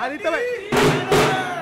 Ahí te ve.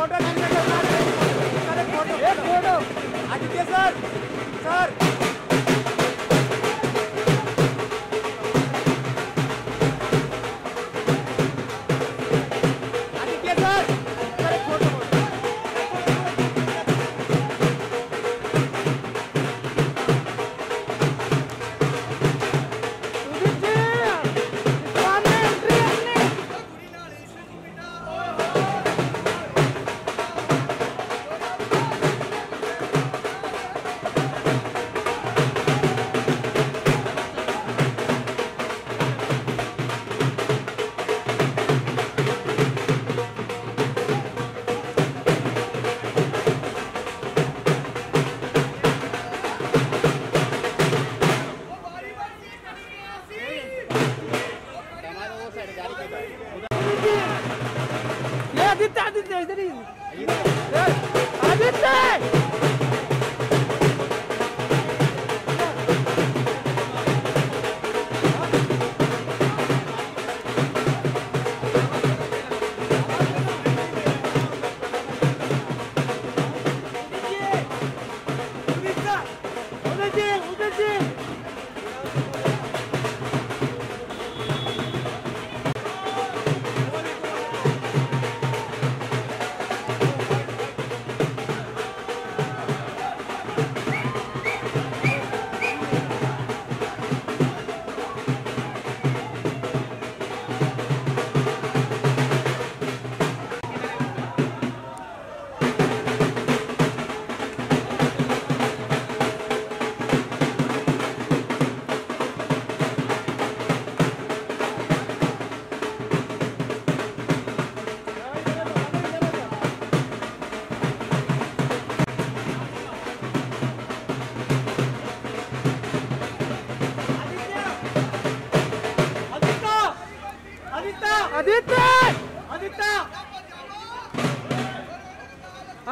Photo नहीं photo photo photo आज sir sir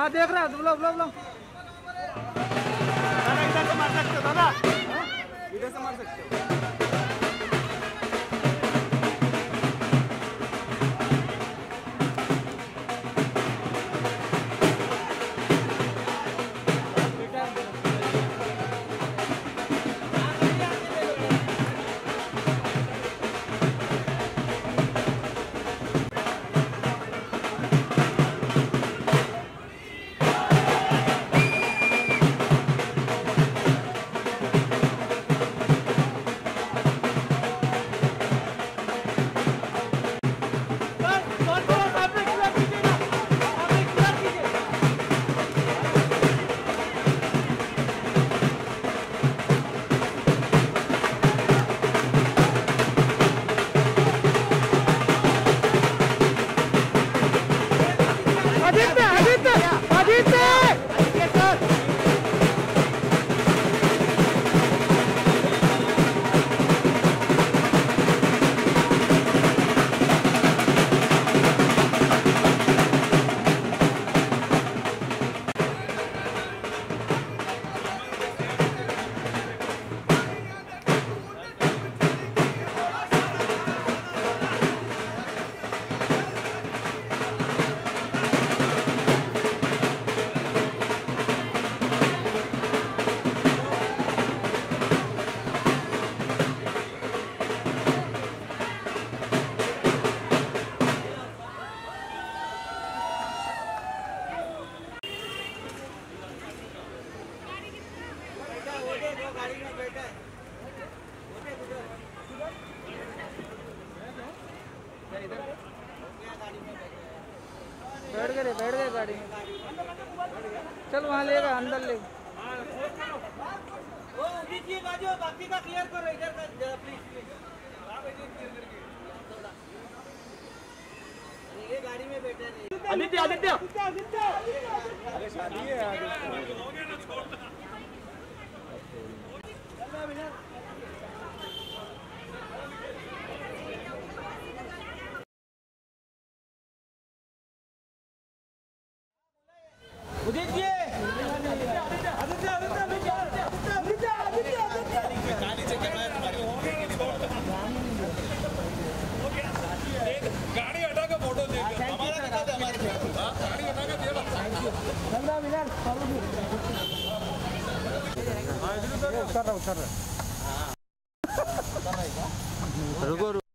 हाँ देख रहा है लो लो लो दादा इधर से मार सकते हो दादा। इधर से मार सकते हो। बैठ गए रे, बैठ गए गाड़ी में। चल वहाँ लेगा अंदर ले। बाकी का क्लियर करो इधर का प्लीज़ प्लीज़ ये गाड़ी में बैठे नहीं आदित्य आदित्य अरे शादी है आदित्य उदित जी आदित्य आदित्य आदित्य आदित्य आदित्य आदित्य गाड़ी हटा के फ़ोटो देखो हमारा दिखा दे हमारे गाड़ी हटा के दे उतर रहा है रुको